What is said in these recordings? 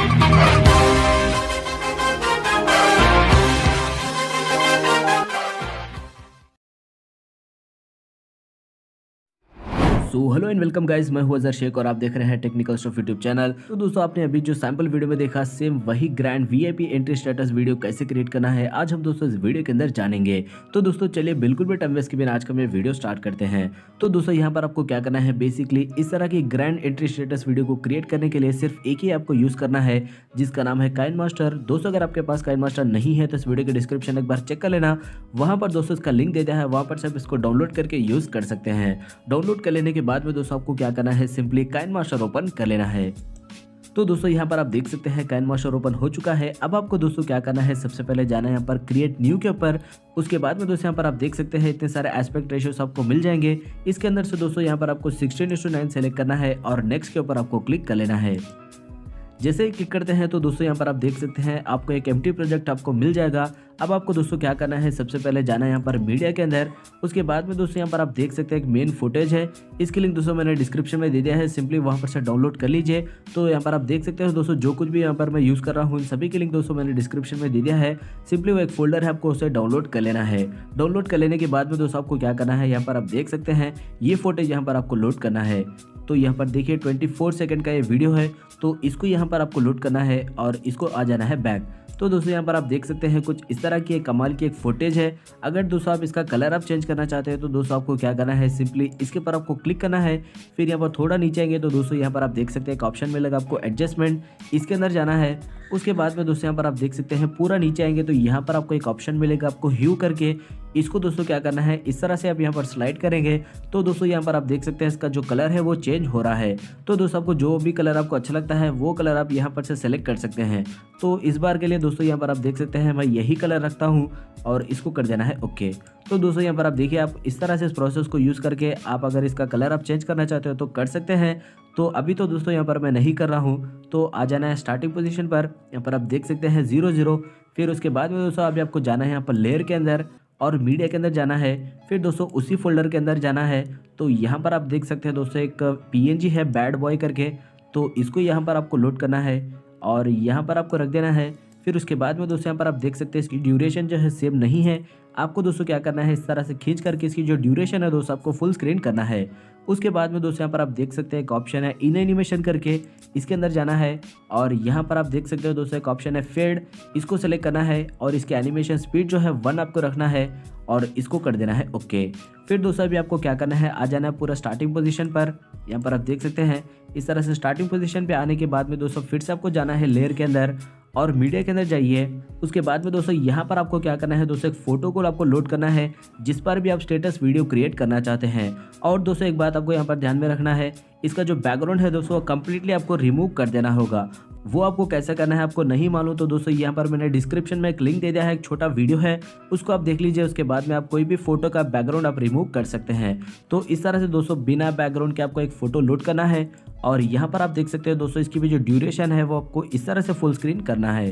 Thank you. So hello and welcome guys, मैं हूँ अजहर शेख और आप देख रहे हैं टेक्निकल स्टॉफ यूट्यूब चैनल। तो दोस्तों, आपने अभी जो सैंपल वीडियो में देखा सेम वही grand VIP entry status video कैसे क्रिएट करना है, आज हम दोस्तों इस वीडियो के अंदर जानेंगे। तो दोस्तों, चलिए बिल्कुल भी टाइम वेस्ट के बिना आज का मैं वीडियो स्टार्ट करते हैं। तो दोस्तों, यहाँ पर आपको क्या करना है बेसिकली इस तरह की ग्रैंड एंट्री स्टेटस वीडियो को क्रिएट करने के लिए सिर्फ़ एक ही आपको यूज़ करना है, जिसका नाम है काइन मास्टर दोस्तों, अगर आपके पास काइन मास्टर नहीं है तो इस वीडियो के डिस्क्रिप्शन एक बार चेक कर लेना। वहाँ पर दोस्तों, इसका लिंक दे दिया है, वहाँ पर से आप इसको डाउनलोड करके यूज़ कर सकते हैं। डाउनलोड कर लेने के बाद में दोस्तों आपको क्या करना है सिंपली काइन मास्टर ओपन कर लेना है। तो दोस्तों, यहाँ पर आप देख सकते हैं कैन मास्टर ओपन हो चुका है। अब आपको दोस्तों क्या करना है, सबसे पहले जाना है यहाँ पर क्रिएट न्यू के ऊपर। उसके बाद में दोस्तों यहाँ पर आप देख सकते हैं, इतने सारे एस्पेक्ट रेशियोस आपको मिल जाएँगे। इसके अंदर से दोस्तों यहाँ पर आपको सिक्सटीन सेलेक्ट करना है और नेक्स्ट के ऊपर आपको क्लिक कर लेना है। जैसे ही क्लिक करते हैं तो दोस्तों यहाँ पर आप देख सकते हैं, आपको एक एम प्रोजेक्ट आपको मिल जाएगा। अब आपको दोस्तों क्या करना है, सबसे पहले जाना है यहाँ पर मीडिया के अंदर। उसके बाद में दोस्तों यहाँ पर आप देख सकते हैं एक मेन फुटेज है। इसकी लिंक दोस्तों मैंने डिस्क्रिप्शन में दे दिया है सिंपली वहाँ पर से डाउनलोड कर लीजिए। तो यहाँ पर आप देख सकते हैं दोस्तों, जो कुछ भी यहाँ पर मैं यूज़ कर रहा हूँ, इन सभी की लिंक दोस्तों मैंने डिस्क्रिप्शन में दे दिया है। सिंपली वो एक फोल्डर है, आपको उसे डाउनलोड कर लेना है। डाउनलोड कर लेने के बाद में दोस्तों आपको क्या करना है, यहाँ पर आप देख सकते हैं, ये फोटेज यहाँ पर आपको लोड करना है। तो यहाँ पर देखिए 24 सेकंड का ये वीडियो है तो इसको यहाँ पर आपको लोड करना है और इसको आ जाना है बैक तो दोस्तों, यहाँ पर आप देख सकते हैं कुछ इस तरह की एक कमाल की एक फुटेज है। अगर दोस्तों, आप इसका कलर आप चेंज करना चाहते हैं तो दोस्तों, आपको क्या करना है सिंपली इसके पर आपको क्लिक करना है। फिर यहाँ पर थोड़ा नीचे आएँगे तो दोस्तों, यहाँ पर आप देख सकते हैं एक ऑप्शन मिलेगा आपको एडजस्टमेंट इसके अंदर जाना है। उसके बाद में दोस्तों यहाँ पर आप देख सकते हैं, पूरा नीचे आएँगे तो यहाँ पर आपको एक ऑप्शन मिलेगा आपको ह्यू करके। इसको दोस्तों क्या करना है, इस तरह से आप यहाँ पर स्लाइड करेंगे। तो दोस्तों यहाँ पर आप देख सकते हैं इसका जो कलर है वो चेंज हो रहा है। तो दोस्तों आपको जो भी कलर आपको अच्छा लगता है, वो कलर आप यहाँ पर से सेलेक्ट कर सकते हैं। तो इस बार के लिए दोस्तों यहाँ पर आप देख सकते हैं, मैं यही कलर रखता हूँ। और इसको कर देना है ओके। तो दोस्तों, यहाँ पर आप देखिए, आप इस तरह से इस प्रोसेस को यूज़ करके आप अगर इसका कलर आप चेंज करना चाहते हो तो कर सकते हैं। तो अभी तो दोस्तों, यहाँ पर मैं नहीं कर रहा हूँ। तो आ जाना है स्टार्टिंग पोजीशन पर। यहाँ पर आप देख सकते हैं ज़ीरो ज़ीरो फिर उसके बाद में दोस्तों, अभी आपको जाना है यहाँ पर लेयर के अंदर और मीडिया के अंदर जाना है। फिर दोस्तों, उसी फोल्डर के अंदर जाना है। तो यहाँ पर आप देख सकते हैं दोस्तों, एक पीएनजी है बैड बॉय करके। तो इसको यहाँ पर आपको लोड करना है और यहाँ पर आपको रख देना है। फिर उसके बाद में दोस्तों यहाँ पर आप देख सकते हैं, इसकी ड्यूरेशन जो है सेम नहीं है। आपको दोस्तों क्या करना है? इस तरह से खींच करके इसकी जो ड्यूरेशन है दोस्तों, आपको फुल स्क्रीन करना है। उसके बाद में दोस्तों, यहाँ पर आप देख सकते हैं एक ऑप्शन है इन एनिमेशन करके इसके अंदर जाना है। और यहाँ पर आप देख सकते हो दोस्तों, एक ऑप्शन है फेड इसको सेलेक्ट करना है और इसके एनिमेशन स्पीड जो है वन आपको रखना है और इसको कर देना है ओके फिर दोस्तों, अभी आपको क्या करना है? आ जाना है पूरा स्टार्टिंग पोजीशन पर। यहाँ पर आप देख सकते हैं, इस तरह से स्टार्टिंग पोजीशन पे आने के बाद में दोस्तों, फिर से आपको जाना है लेयर के अंदर और मीडिया के अंदर जाइए। उसके बाद में दोस्तों, यहाँ पर आपको क्या करना है दोस्तों, एक फ़ोटो को आपको लोड करना है, जिस पर भी आप स्टेटस वीडियो क्रिएट करना चाहते हैं। और दोस्तों, एक बात आपको यहाँ पर ध्यान में रखना है, इसका जो बैकग्राउंड है दोस्तों कम्प्लीटली आपको रिमूव कर देना होगा। वो आपको कैसे करना है आपको नहीं मालूम तो दोस्तों, यहाँ पर मैंने डिस्क्रिप्शन में एक लिंक दे दिया है, एक छोटा वीडियो है, उसको आप देख लीजिए, उसके बाद में आप कोई भी फ़ोटो का बैकग्राउंड आप रिमूव कर सकते हैं। तो इस तरह से दोस्तों, बिना बैकग्राउंड के आपको एक फ़ोटो लोड करना है, और यहाँ पर आप देख सकते हैं दोस्तों, इसकी भी जो ड्यूरेशन है, वो आपको इस तरह से फुल स्क्रीन करना है।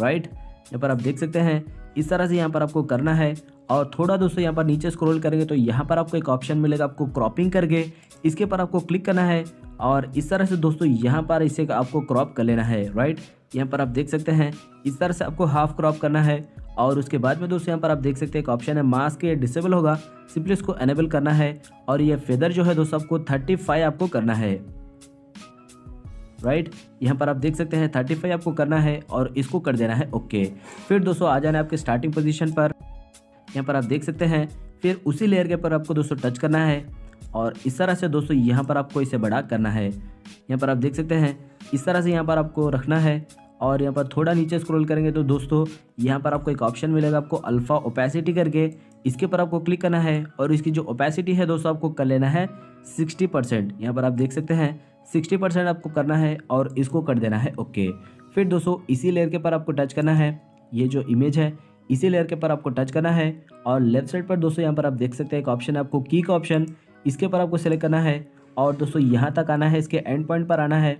राइट यहाँ पर आप देख सकते हैं इस तरह से यहाँ पर आपको करना है और थोड़ा दोस्तों यहाँ पर नीचे स्क्रॉल करेंगे तो यहाँ पर आपको एक ऑप्शन मिलेगा आपको क्रॉपिंग करके। इसके पर आपको क्लिक करना है और इस तरह से दोस्तों यहाँ पर इसे आपको क्रॉप कर लेना है राइट यहाँ पर आप देख सकते हैं, इस तरह से आपको हाफ़ क्रॉप करना है और उसके बाद में दोस्तों यहाँ पर आप देख सकते हैं एक ऑप्शन है मास्क ये डिसेबल होगा। सिंपली इसको एनेबल करना है और ये फेदर जो है दोस्तों आपको थर्टी फाइव आपको करना है। राइट यहाँ पर आप देख सकते हैं थर्टी फाइव आपको करना है और इसको कर देना है ओके फिर दोस्तों आ जाना है आपके स्टार्टिंग पोजिशन पर। यहाँ पर आप देख सकते हैं, फिर उसी लेयर के ऊपर आपको दोस्तों टच करना है और इस तरह से दोस्तों यहाँ पर आपको इसे बड़ा करना है। यहाँ पर आप देख सकते हैं, इस तरह से यहाँ पर आपको रखना है और यहाँ पर थोड़ा नीचे स्क्रॉल करेंगे तो दोस्तों यहाँ पर आपको एक ऑप्शन मिलेगा आपको अल्फ़ा ओपेसिटी करके। इसके ऊपर आपको क्लिक करना है और इसकी जो ओपेसिटी है दोस्तों आपको कर लेना है सिक्सटी परसेंट यहाँ पर आप देख सकते हैं सिक्सटी परसेंट आपको करना है और इसको कर देना है ओके फिर दोस्तों, इसी लेयर के पर आपको टच करना है। ये जो इमेज है, इसी लेयर के पर आपको टच करना है। और लेफ़्ट साइड पर दोस्तों, यहाँ पर आप देख सकते हैं एक ऑप्शन है आपको की का ऑप्शन इसके ऊपर आपको सेलेक्ट करना है और दोस्तों, यहाँ तक आना है, इसके एंड पॉइंट पर आना है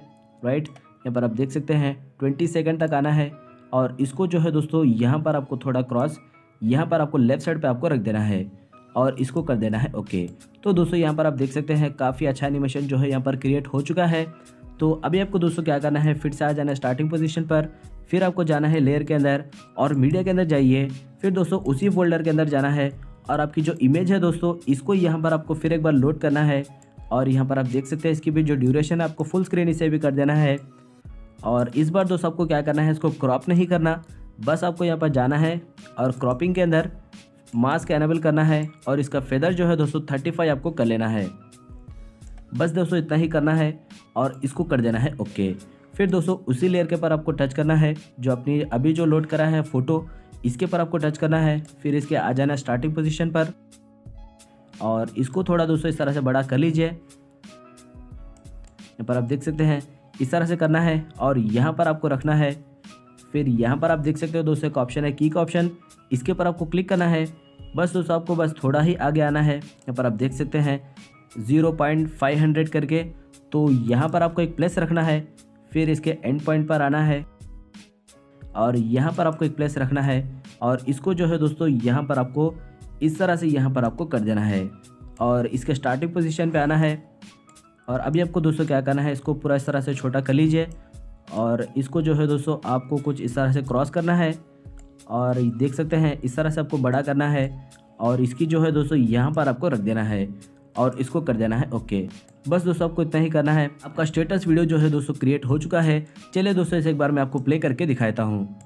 राइट यहाँ पर आप देख सकते हैं ट्वेंटी सेकेंड तक आना है और इसको जो है दोस्तों, यहाँ पर आपको थोड़ा क्रॉस यहाँ पर आपको लेफ़्ट साइड पर आपको रख देना है। और इसको कर देना है, ओके। तो दोस्तों, यहाँ पर आप देख सकते हैं, काफ़ी अच्छा एनिमेशन जो है यहाँ पर क्रिएट हो चुका है। तो अभी आपको दोस्तों क्या करना है, फिर से आ जाना है स्टार्टिंग पोजीशन पर, फिर आपको जाना है लेयर के अंदर और मीडिया के अंदर जाइए। फिर दोस्तों, उसी फोल्डर के अंदर जाना है और आपकी जो इमेज है दोस्तों, इसको यहाँ पर आपको फिर एक बार लोड करना है। और यहाँ पर आप देख सकते हैं, इसकी भी जो ड्यूरेशन है, आपको फुल स्क्रीन इसे भी कर देना है। और इस बार दोस्तों, आपको क्या करना है, इसको क्रॉप नहीं करना। बस आपको यहाँ पर जाना है और क्रॉपिंग के अंदर मास्क एनेबल करना है और इसका फेदर जो है दोस्तों थर्टी फाइव आपको कर लेना है। बस दोस्तों इतना ही करना है और इसको कर देना है ओके। फिर दोस्तों उसी लेयर के पर आपको टच करना है, जो अपनी अभी जो लोड करा है फ़ोटो इसके पर आपको टच करना है। फिर इसके आ जाना स्टार्टिंग पोजीशन पर। और इसको थोड़ा दोस्तों इस तरह से बड़ा कर लीजिए। यहाँ पर आप देख सकते हैं, इस तरह से करना है और यहाँ पर आपको रखना है। फिर यहाँ पर आप देख सकते हो दोस्तों एक ऑप्शन है की का ऑप्शन इसके ऊपर आपको क्लिक करना है। बस दोस्तों, आपको बस थोड़ा ही आगे आना है। यहाँ पर आप देख सकते हैं ज़ीरो पॉइंट फाइव हंड्रेड करके। तो यहाँ पर आपको एक प्लेस रखना है, फिर इसके एंड पॉइंट पर आना है। और यहाँ पर आपको एक प्लेस रखना है, और इसको जो है दोस्तों, यहाँ पर आपको इस तरह से यहाँ पर आपको कर देना है। और इसके स्टार्टिंग पोजीशन पे आना है। और अभी आपको दोस्तों क्या करना है, इसको पूरा इस तरह से छोटा कर लीजिए। और इसको जो है दोस्तों, आपको कुछ इस तरह से क्रॉस करना है। और देख सकते हैं, इस तरह से आपको बड़ा करना है और इसकी जो है दोस्तों, यहाँ पर आपको रख देना है और इसको कर देना है, ओके। बस दोस्तों, आपको इतना ही करना है। आपका स्टेटस वीडियो जो है दोस्तों क्रिएट हो चुका है। चलिए दोस्तों, इसे एक बार मैं आपको प्ले करके दिखाता हूँ।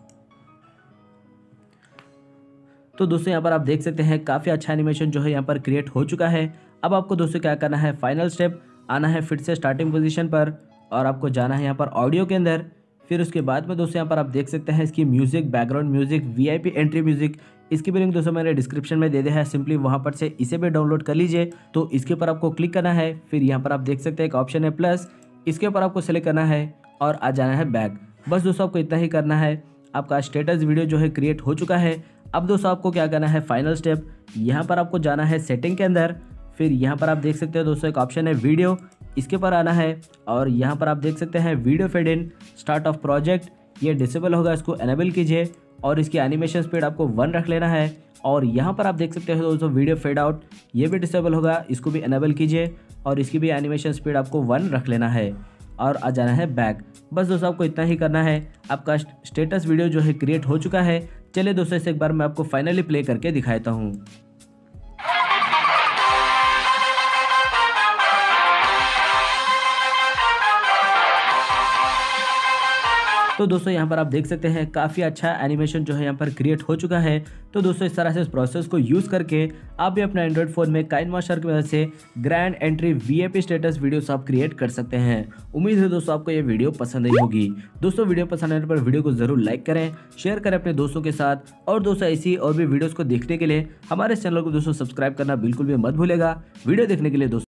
तो दोस्तों, यहाँ पर आप देख सकते हैं, काफ़ी अच्छा एनिमेशन जो है यहाँ पर क्रिएट हो चुका है। अब आपको दोस्तों क्या करना है फाइनल स्टेप आना है फिर से स्टार्टिंग पोजीशन पर और आपको जाना है यहाँ पर ऑडियो के अंदर। फिर उसके बाद में दोस्तों यहाँ पर आप देख सकते हैं इसकी music background music VIP entry music इसकी भी लिंक दोस्तों मैंने डिस्क्रिप्शन में दे दिया है। सिंपली वहाँ पर से इसे भी डाउनलोड कर लीजिए। तो इसके ऊपर आपको क्लिक करना है। फिर यहाँ पर आप देख सकते हैं एक ऑप्शन है प्लस इसके ऊपर आपको सेलेक्ट करना है और आ जाना है बैक बस दोस्तों आपको इतना ही करना है। आपका स्टेटस वीडियो जो है क्रिएट हो चुका है। अब दोस्तों आपको क्या करना है? फाइनल स्टेप यहाँ पर आपको जाना है सेटिंग के अंदर। फिर यहाँ पर आप देख सकते हो दोस्तों एक ऑप्शन है वीडियो इसके पर आना है और यहाँ पर आप देख सकते हैं video fade in start of project ये डिसेबल होगा, इसको एनेबल कीजिए और इसकी एनिमेशन स्पीड आपको वन रख लेना है और यहाँ पर आप देख सकते हो दोस्तों वीडियो फेड आउट ये भी डिसेबल होगा, इसको भी एनेबल कीजिए और इसकी भी एनिमेशन स्पीड आपको वन रख लेना है और आ जाना है बैक बस दोस्तों आपको इतना ही करना है, आपका स्टेटस वीडियो जो है क्रिएट हो चुका है। चलिए दोस्तों इसे एक बार मैं आपको फाइनली प्ले करके दिखाता हूँ। तो दोस्तों, यहाँ पर आप देख सकते हैं, काफ़ी अच्छा एनिमेशन जो है यहाँ पर क्रिएट हो चुका है। तो दोस्तों, इस तरह से इस प्रोसेस को यूज़ करके आप भी अपने एंड्रॉइड फ़ोन में काइन मास्टर की मदद से ग्रैंड एंट्री वी स्टेटस वीडियो आप क्रिएट कर सकते हैं। उम्मीद है दोस्तों, आपको ये वीडियो पसंद आई होगी। दोस्तों वीडियो पसंद आने पर वीडियो को ज़रूर लाइक करें शेयर करें अपने दोस्तों के साथ और दोस्तों, ऐसी और भी वीडियोज़ को देखने के लिए हमारे चैनल को दोस्तों सब्सक्राइब करना बिल्कुल भी मत भूलेगा वीडियो देखने के लिए दोस्तों